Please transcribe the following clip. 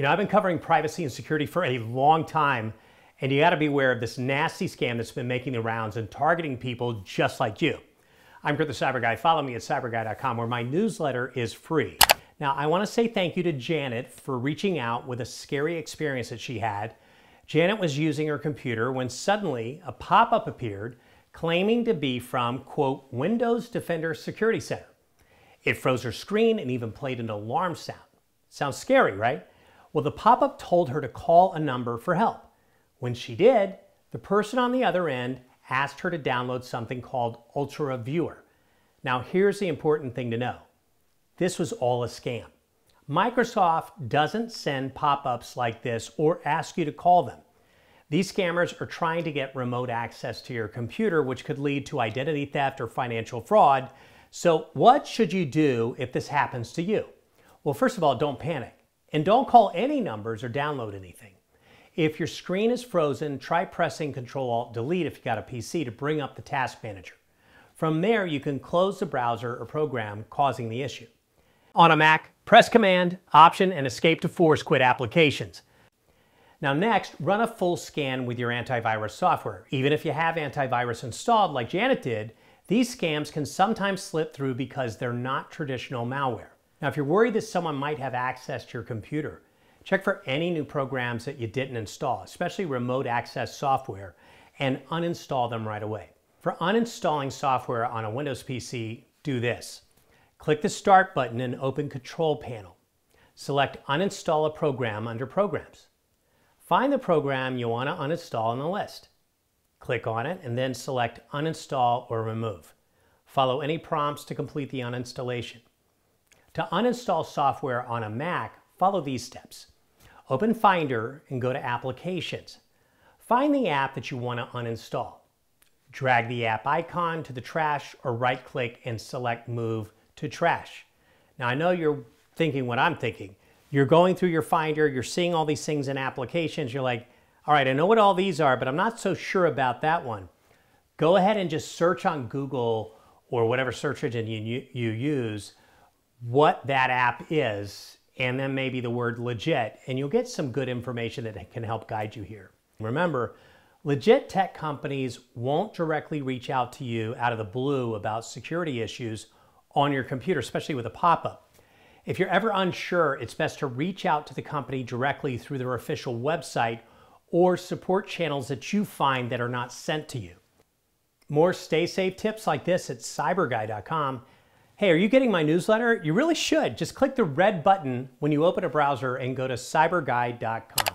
You know, I've been covering privacy and security for a long time, and you got to be aware of this nasty scam that's been making the rounds and targeting people just like you. I'm Kurt the CyberGuy. Follow me at cyberguy.com where my newsletter is free. Now, I want to say thank you to Janet for reaching out with a scary experience that she had. Janet was using her computer when suddenly a pop up appeared claiming to be from, quote, Windows Defender Security Center. It froze her screen and even played an alarm sound. Sounds scary, right? Well, the pop up told her to call a number for help. When she did, the person on the other end asked her to download something called UltraViewer. Now, here's the important thing to know this was all a scam. Microsoft doesn't send pop ups like this or ask you to call them. These scammers are trying to get remote access to your computer, which could lead to identity theft or financial fraud. So, what should you do if this happens to you? Well, first of all, don't panic. And don't call any numbers or download anything. If your screen is frozen, try pressing Control Alt Delete if you've got a PC to bring up the task manager. From there, you can close the browser or program causing the issue. On a Mac, press Command, Option, and Escape to force quit applications. Now next, run a full scan with your antivirus software. Even if you have antivirus installed like Janet did, these scams can sometimes slip through because they're not traditional malware. Now, if you're worried that someone might have access to your computer, check for any new programs that you didn't install, especially remote access software, and uninstall them right away. For uninstalling software on a Windows PC, do this. Click the Start button and open Control Panel. Select Uninstall a program under Programs. Find the program you want to uninstall in the list. Click on it and then select Uninstall or Remove. Follow any prompts to complete the uninstallation. To uninstall software on a Mac, follow these steps. Open Finder and go to Applications. Find the app that you want to uninstall. Drag the app icon to the trash or right click and select Move to Trash. Now I know you're thinking what I'm thinking. You're going through your Finder, you're seeing all these things in applications, you're like, all right, I know what all these are, but I'm not so sure about that one. Go ahead and just search on Google or whatever search engine you, you use what that app is, and then maybe the word legit, and you'll get some good information that can help guide you here. Remember, legit tech companies won't directly reach out to you out of the blue about security issues on your computer, especially with a pop up. If you're ever unsure, it's best to reach out to the company directly through their official website or support channels that you find that are not sent to you. More stay safe tips like this at cyberguy.com Hey, are you getting my newsletter? You really should. Just click the red button when you open a browser and go to cyberguy.com.